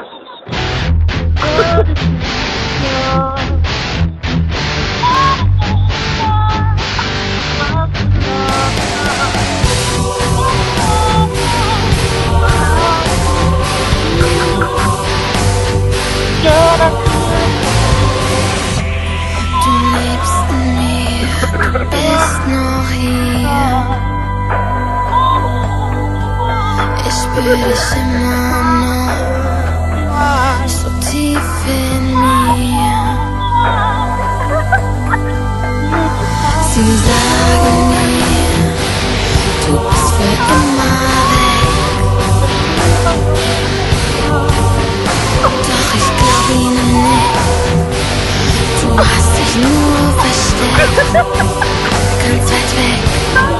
purposes. Bellissima Du hast dich nur versteckt, ganz weit weg.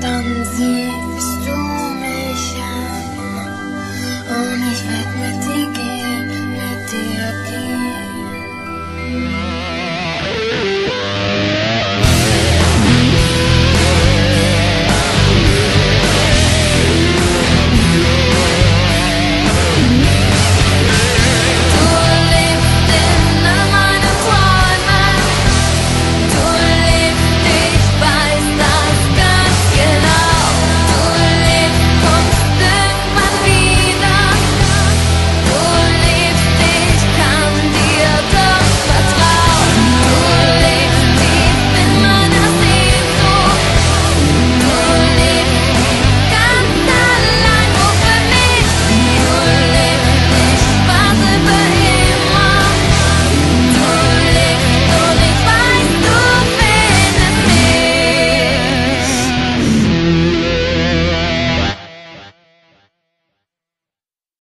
dann siehst du mich an und ich werd mit dir.